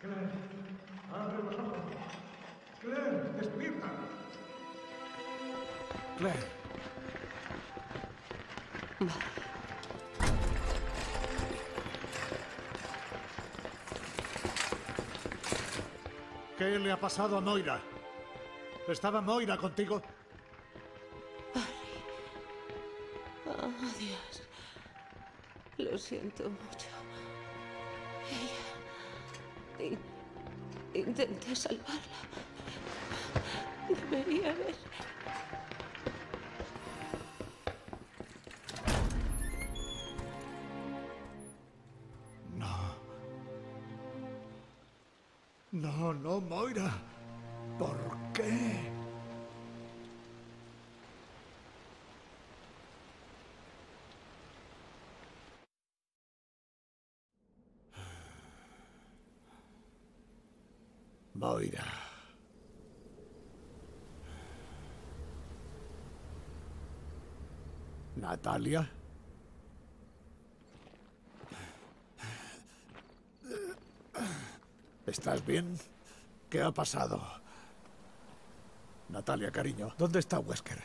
Claire, abre los ojos. Claire, despierta. Claire. ¿Qué le ha pasado a Moira? ¿Estaba Moira contigo? Oh, Dios. Lo siento mucho. Intenté salvarla. Debería haber... Natalia. ¿Estás bien? ¿Qué ha pasado? Natalia, cariño, ¿dónde está Wesker?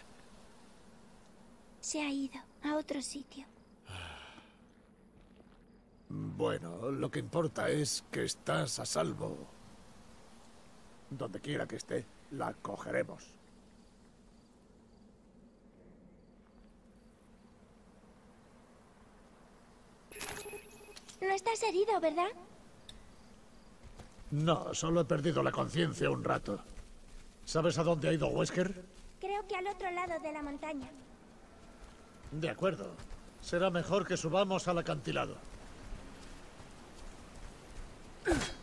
Se ha ido a otro sitio. Bueno, lo que importa es que estás a salvo. Donde quiera que esté, la cogeremos. No estás herido, ¿verdad? No, solo he perdido la conciencia un rato. ¿Sabes a dónde ha ido Wesker? Creo que al otro lado de la montaña. De acuerdo. Será mejor que subamos al acantilado.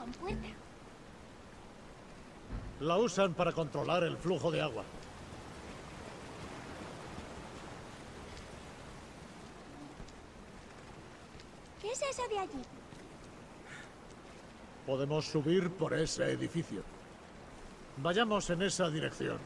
compuerta. La usan para controlar el flujo de agua. ¿Qué es eso de allí? Podemos subir por ese edificio. Vayamos en esa dirección.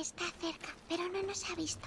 Está cerca, pero no nos ha visto.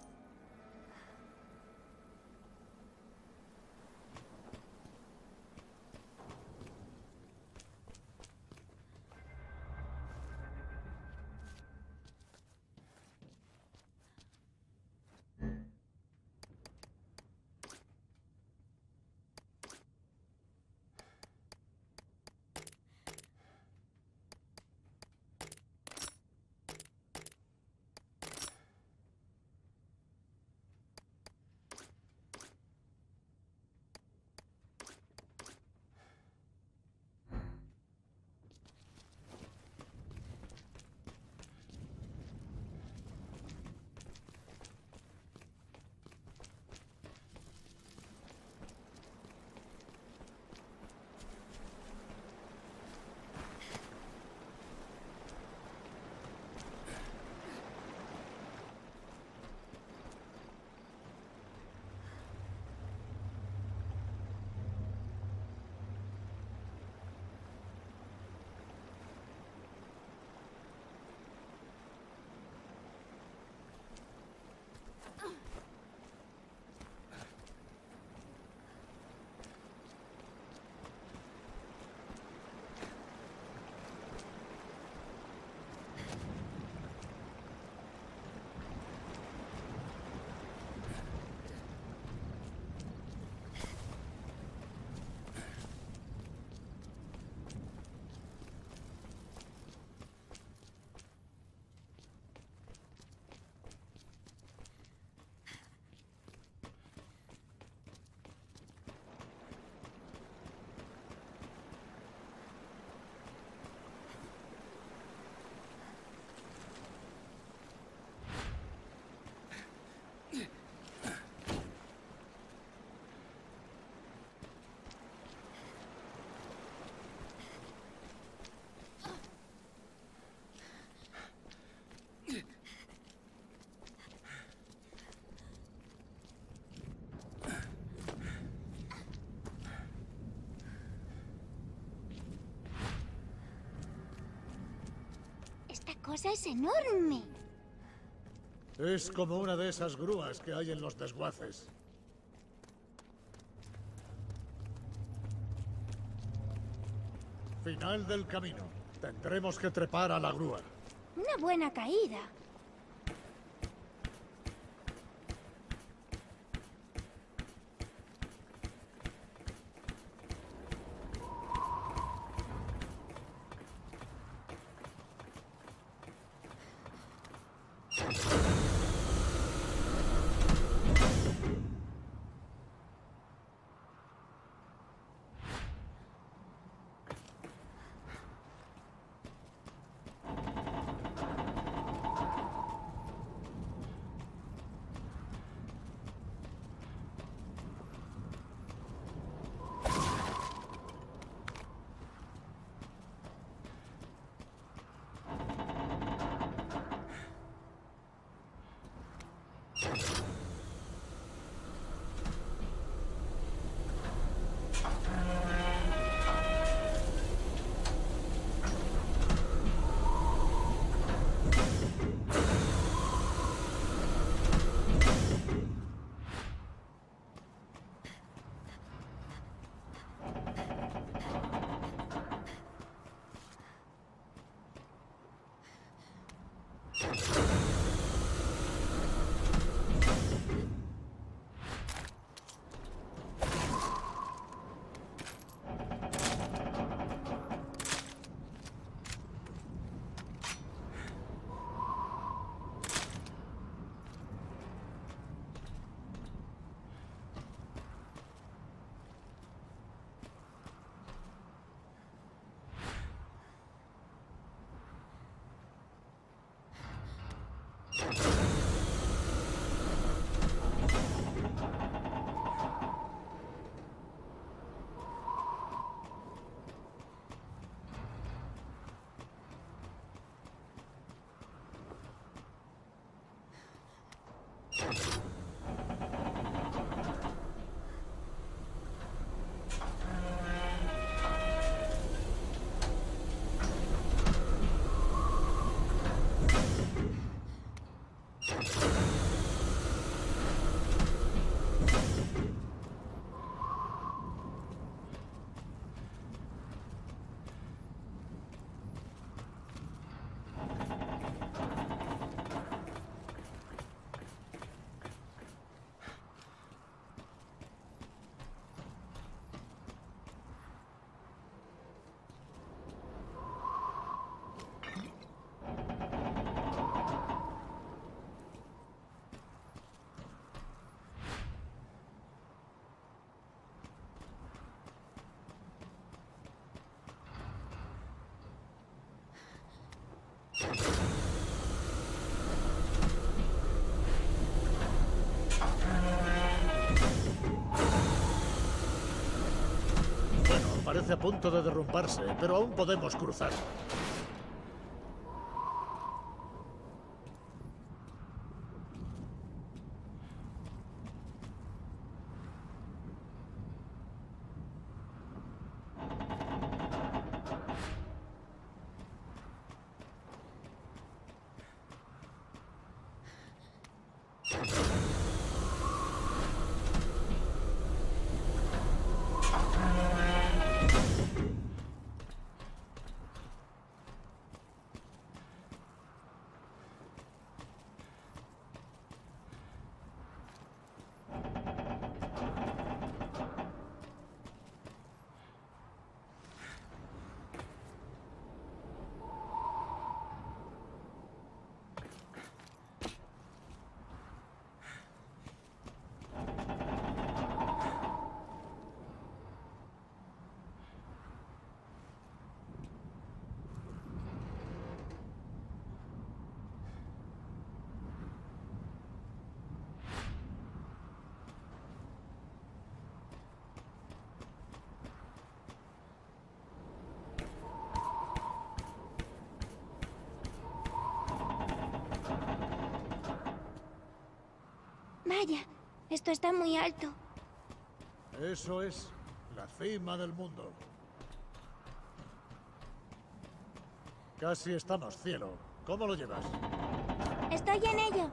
cosa es enorme. Es como una de esas grúas que hay en los desguaces. Final del camino. Tendremos que trepar a la grúa. Una buena caída. Thank you. Parece a punto de derrumbarse, pero aún podemos cruzar. Esto está muy alto. Eso es la cima del mundo. Casi estamos cielo. ¿Cómo lo llevas? Estoy en ello.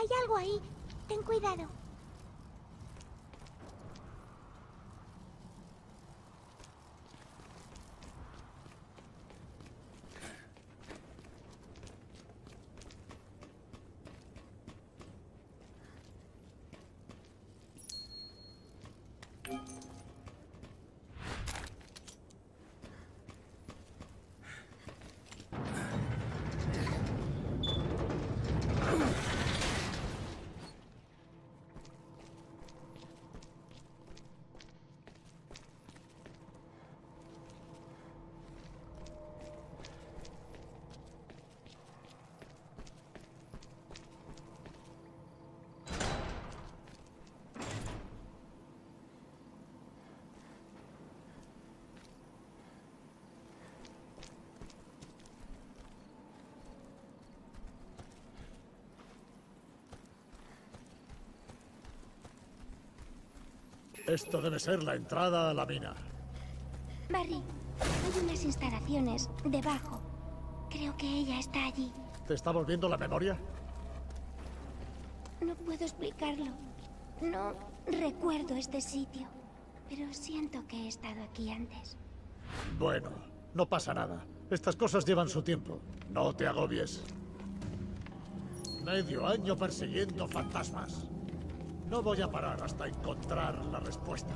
Hay algo ahí. Ten cuidado. Esto debe ser la entrada a la mina. Barry, hay unas instalaciones debajo. Creo que ella está allí. ¿Te está volviendo la memoria? No puedo explicarlo. No recuerdo este sitio, pero siento que he estado aquí antes. Bueno, no pasa nada. Estas cosas llevan su tiempo. No te agobies. Medio año persiguiendo fantasmas. No voy a parar hasta encontrar la respuesta.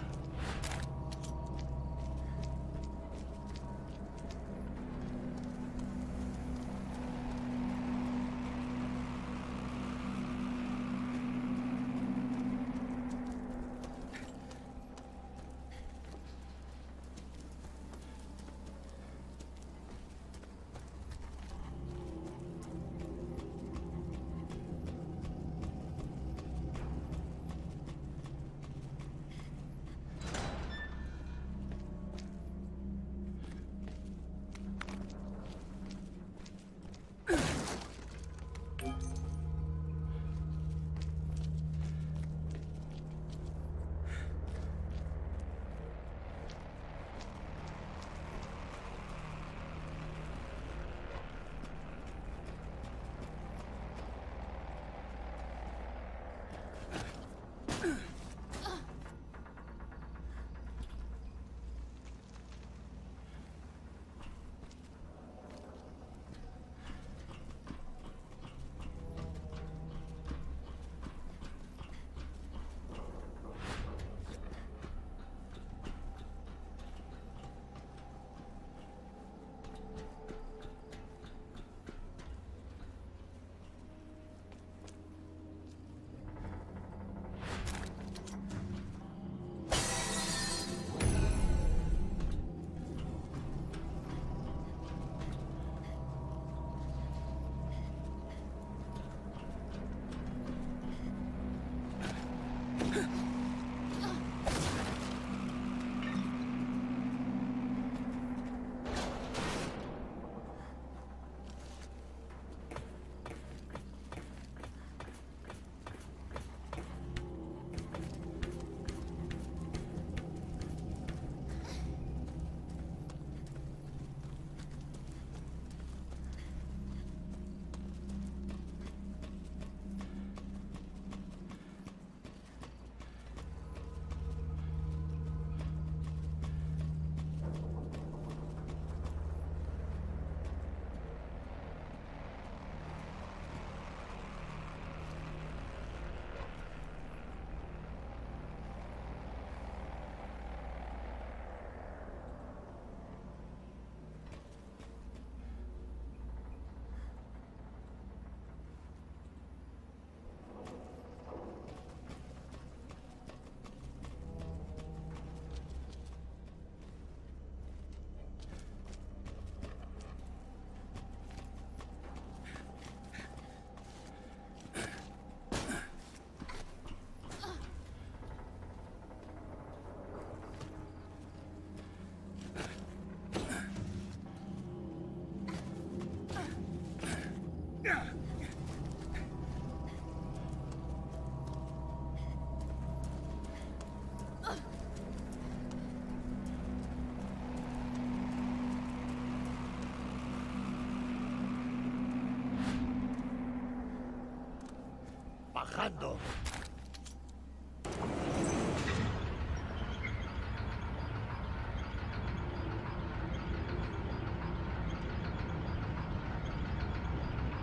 Bajando.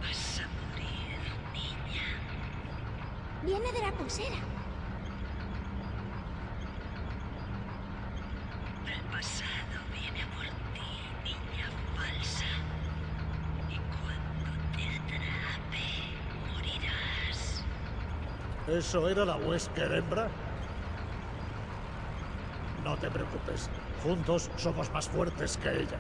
Vas a morir, niña. Viene de la pulsera. ¿Eso era la Wesker hembra? No te preocupes. Juntos somos más fuertes que ella.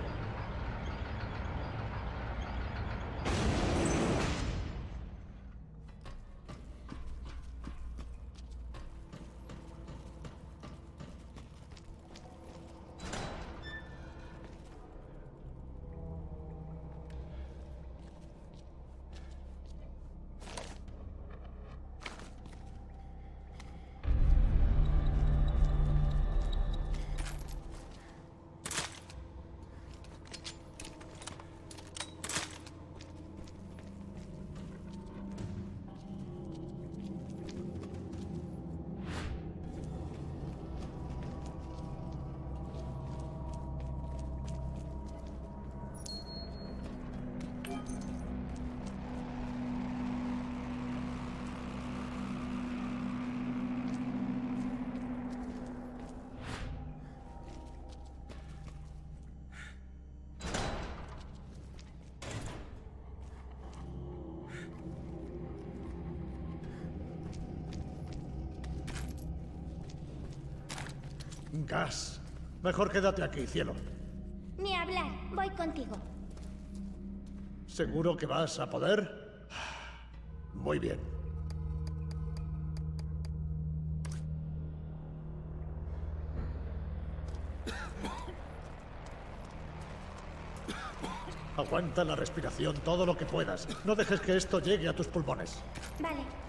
Gas. Mejor quédate aquí, cielo. Ni hablar. Voy contigo. ¿Seguro que vas a poder? Muy bien. Aguanta la respiración todo lo que puedas. No dejes que esto llegue a tus pulmones. Vale.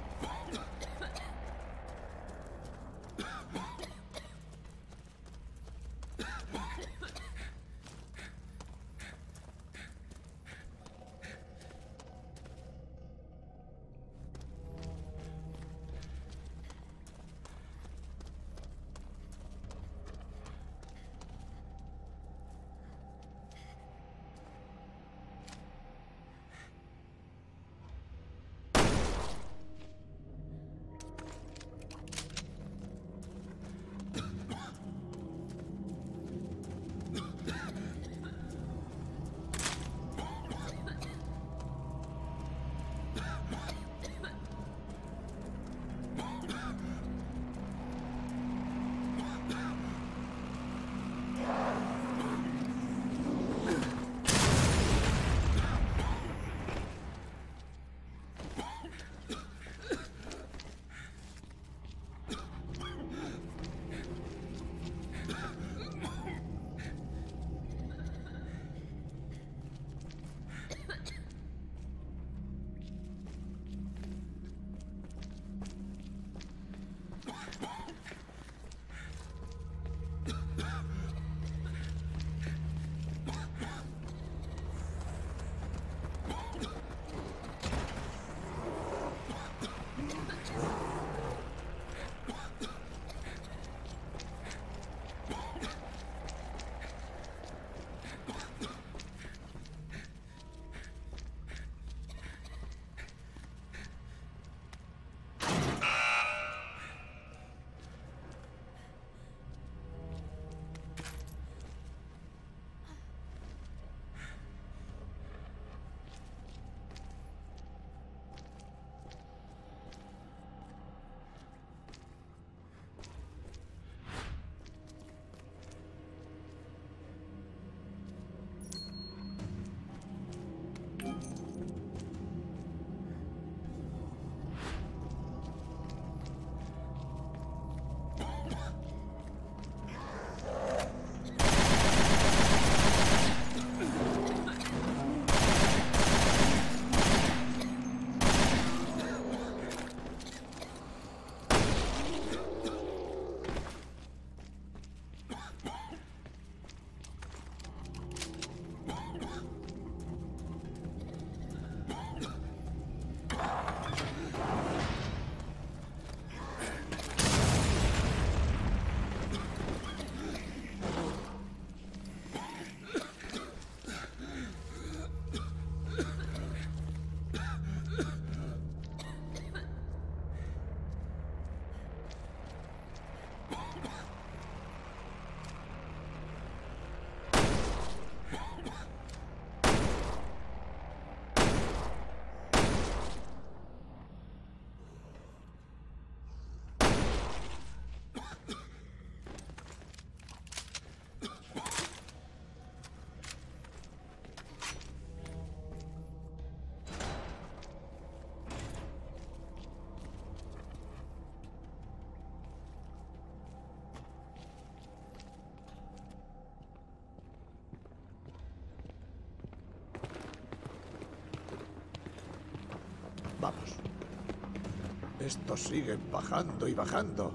Estos siguen bajando y bajando.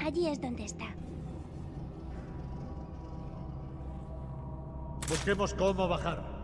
Allí es donde está. Busquemos cómo bajar.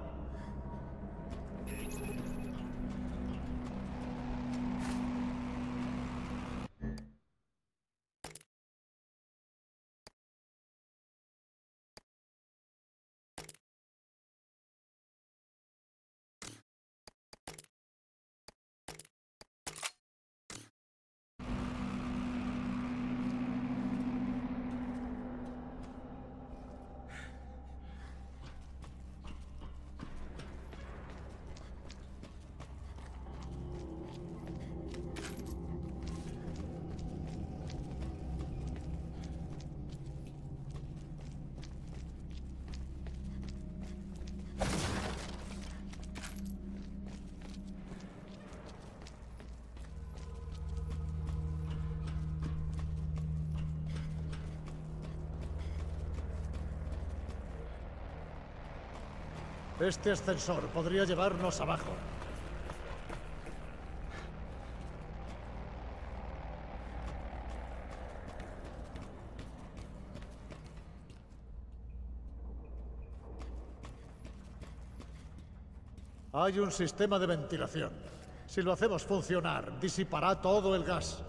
Este ascensor podría llevarnos abajo. Hay un sistema de ventilación. Si lo hacemos funcionar, disipará todo el gas.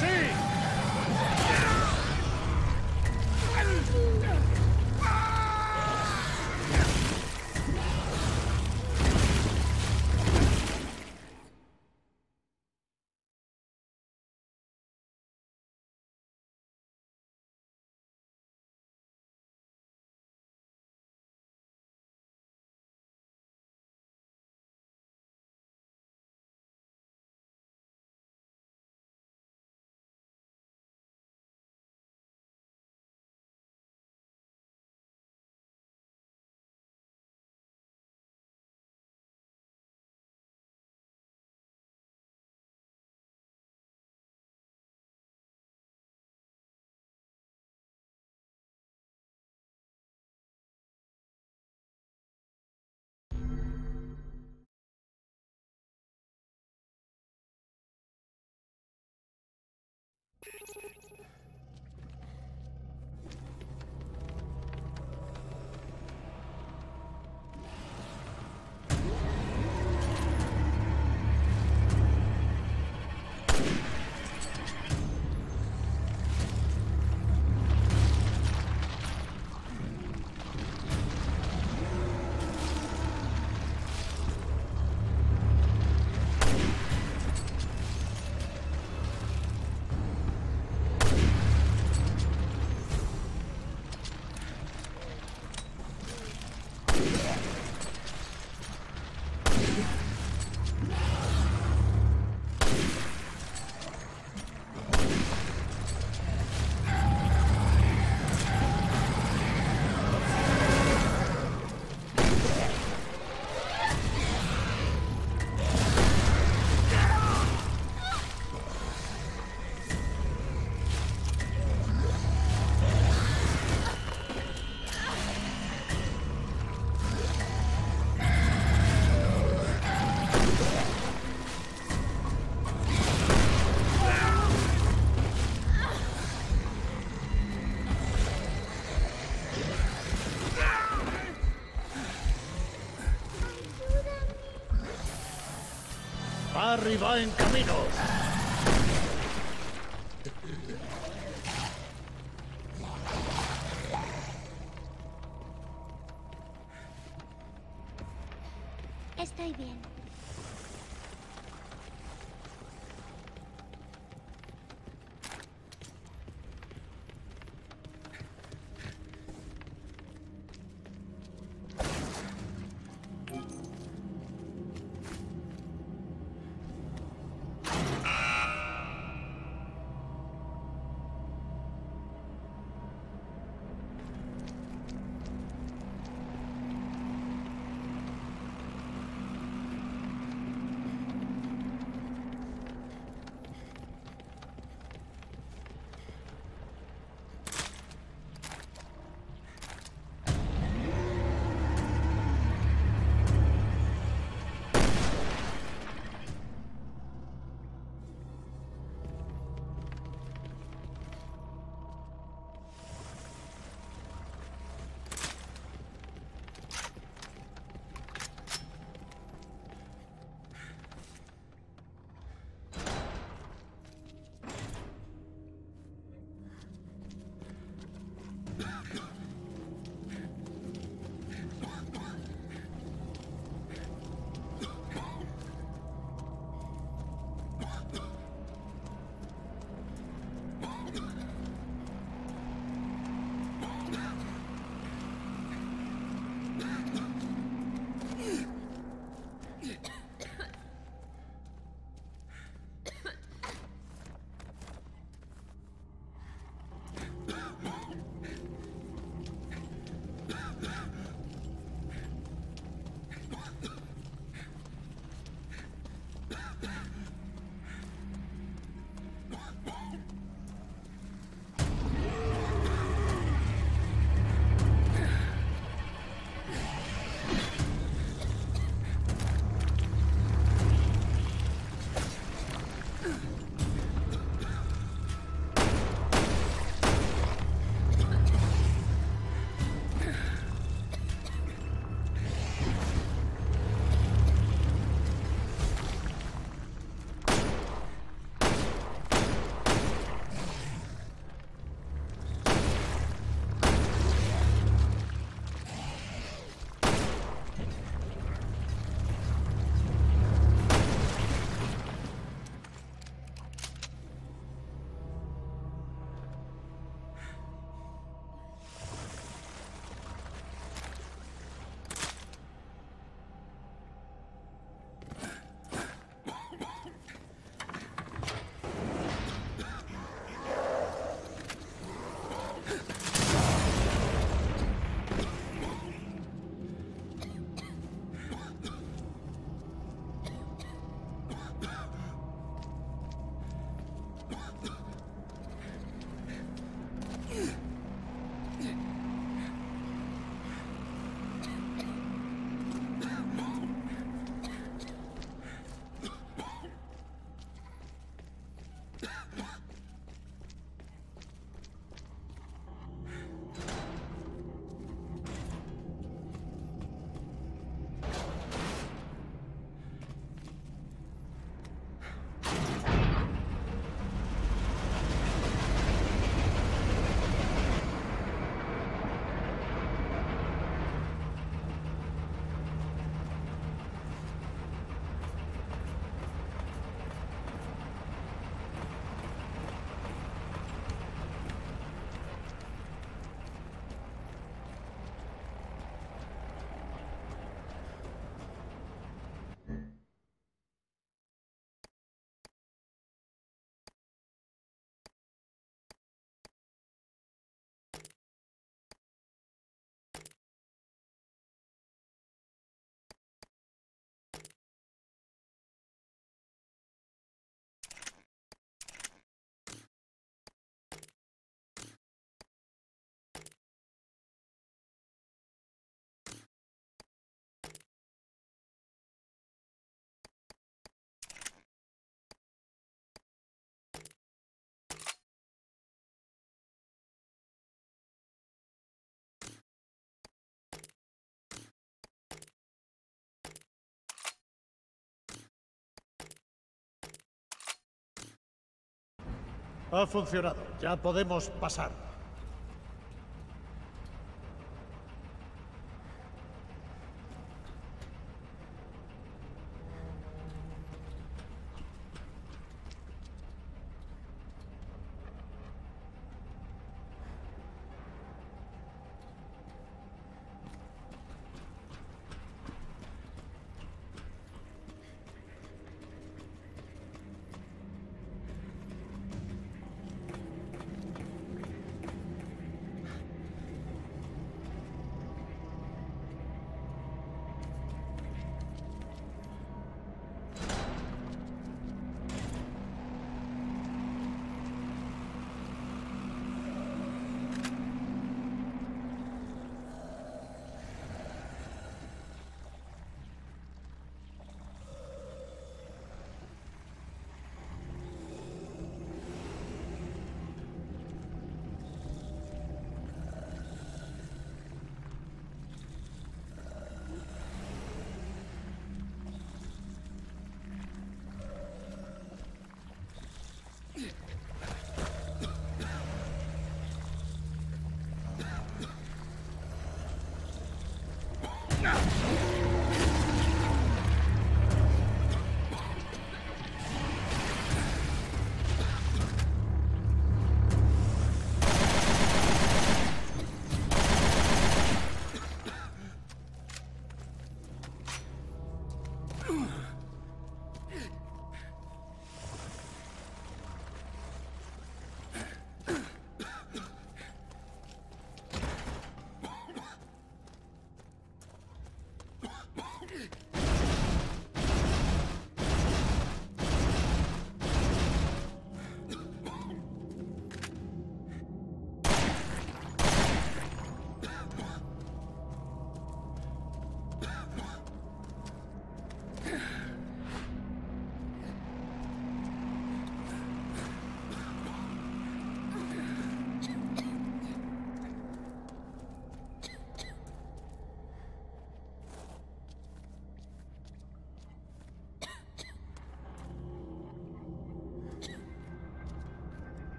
Sim! Harry va en camino. Ha funcionado. Ya podemos pasar.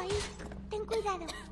Hay algo ahí. Ten cuidado.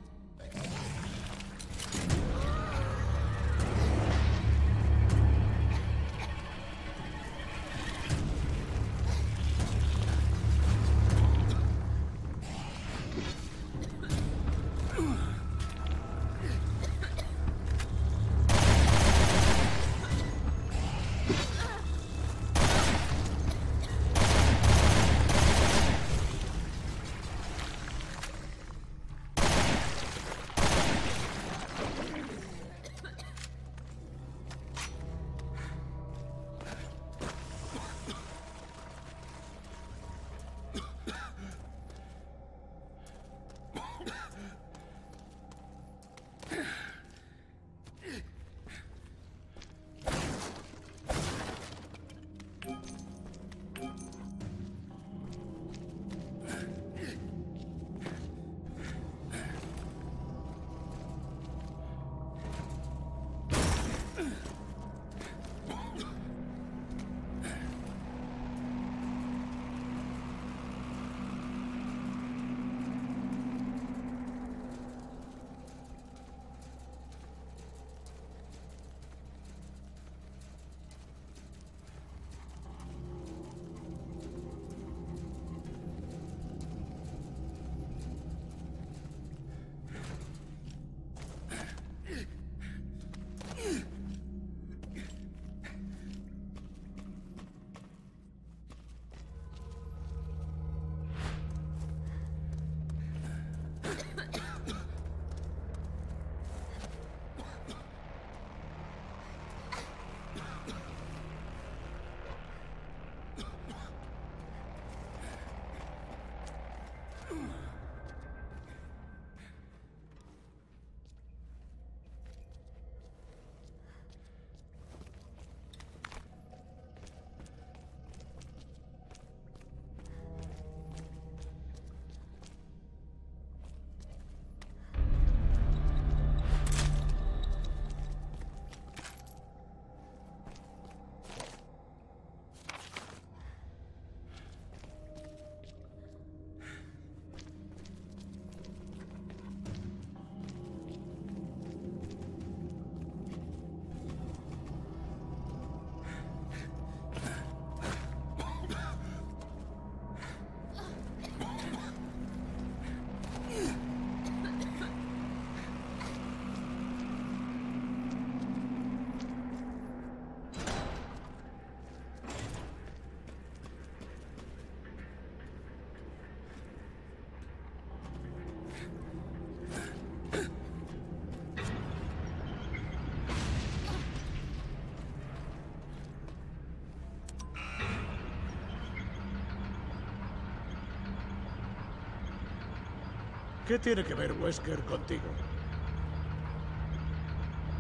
¿Qué tiene que ver Wesker contigo?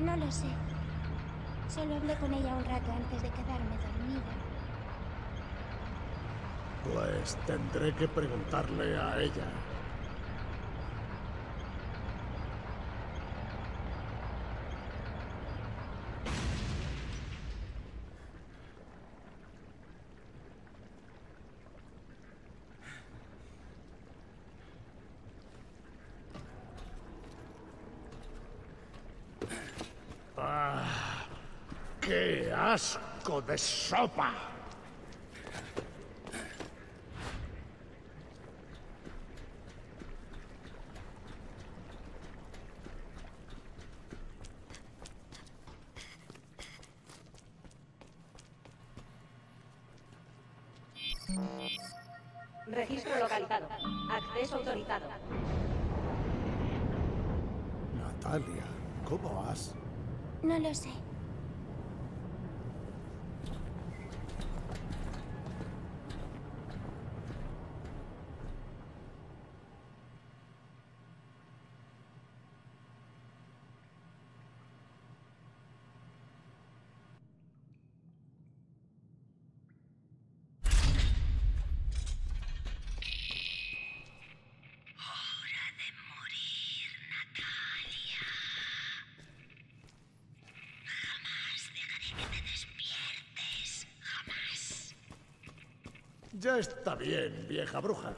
No lo sé. Solo hablé con ella un rato antes de quedarme dormida. Pues tendré que preguntarle a ella. ¡Qué asco de sopa! Ya está bien, vieja bruja.